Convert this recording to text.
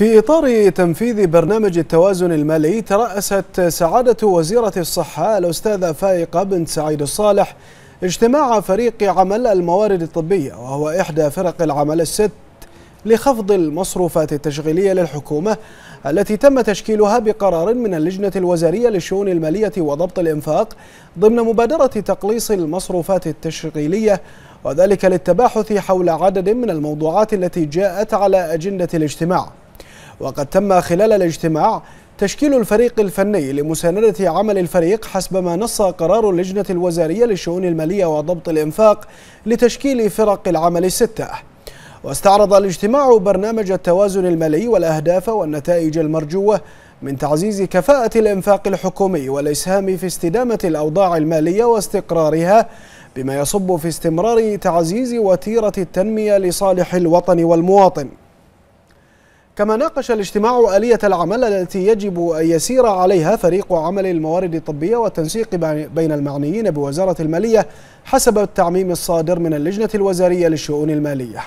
في إطار تنفيذ برنامج التوازن المالي ترأست سعادة وزيرة الصحة الأستاذة فائقة بنت سعيد الصالح اجتماع فريق عمل الموارد الطبية وهو إحدى فرق العمل الست لخفض المصروفات التشغيلية للحكومة التي تم تشكيلها بقرار من اللجنة الوزارية للشؤون المالية وضبط الإنفاق ضمن مبادرة تقليص المصروفات التشغيلية وذلك للتباحث حول عدد من الموضوعات التي جاءت على أجندة الاجتماع. وقد تم خلال الاجتماع تشكيل الفريق الفني لمساندة عمل الفريق حسب ما نص قرار اللجنة الوزارية للشؤون المالية وضبط الإنفاق لتشكيل فرق العمل الستة. واستعرض الاجتماع برنامج التوازن المالي والأهداف والنتائج المرجوة من تعزيز كفاءة الإنفاق الحكومي والإسهام في استدامة الأوضاع المالية واستقرارها بما يصب في استمرار تعزيز وتيرة التنمية لصالح الوطن والمواطن. كما ناقش الاجتماع آلية العمل التي يجب أن يسير عليها فريق عمل الموارد الطبية والتنسيق بين المعنيين بوزارة المالية حسب التعميم الصادر من اللجنة الوزارية للشؤون المالية.